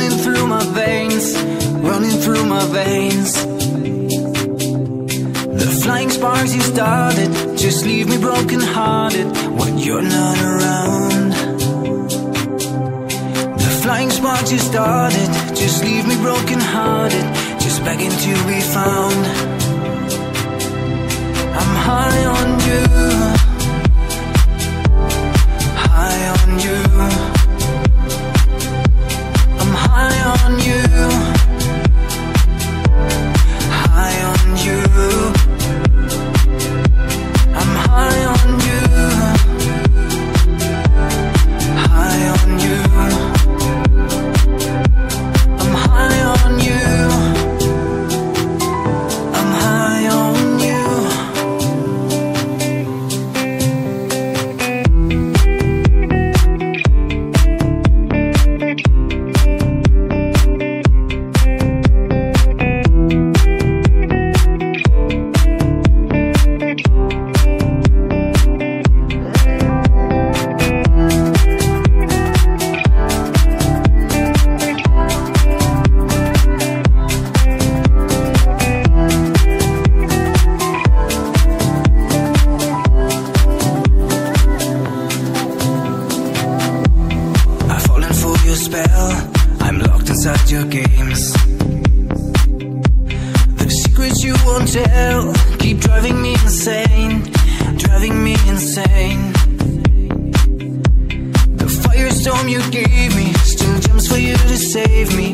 running through my veins, running through my veins. The flying sparks you started just leave me brokenhearted when you're not around. The flying sparks you started just leave me brokenhearted, just begging to be found. Spell. I'm locked inside your games. The secrets you won't tell keep driving me insane, driving me insane. The firestorm you gave me still jumps for you to save me